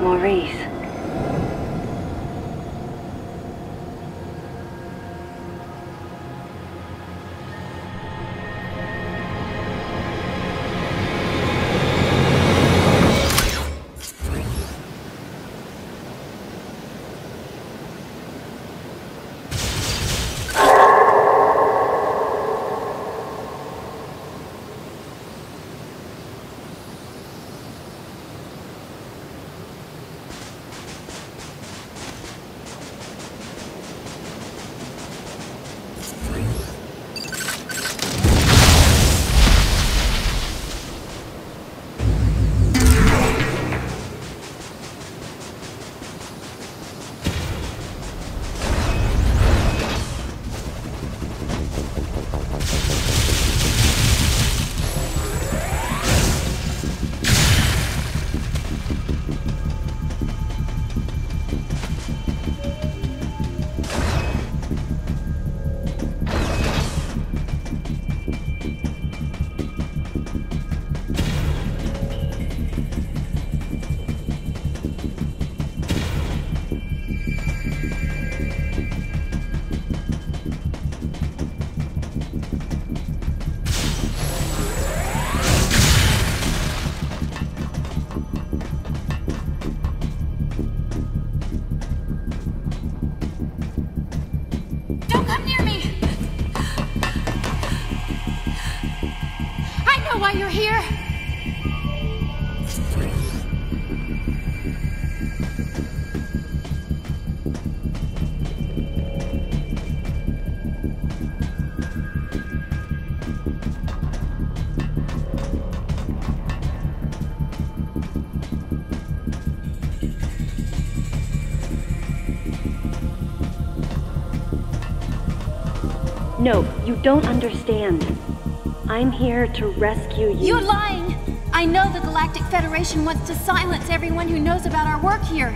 Maurice. Why you're here! No, you don't understand. I'm here to rescue you. You're lying! I know the Galactic Federation wants to silence everyone who knows about our work here.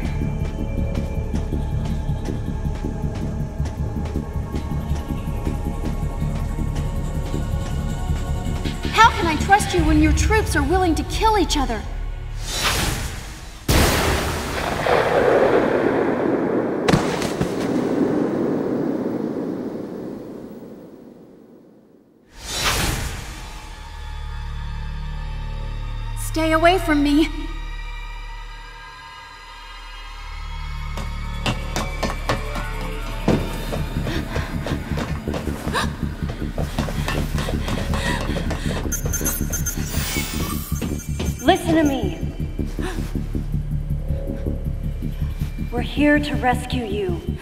How can I trust you when your troops are willing to kill each other? Away from me. Listen to me. We're here to rescue you.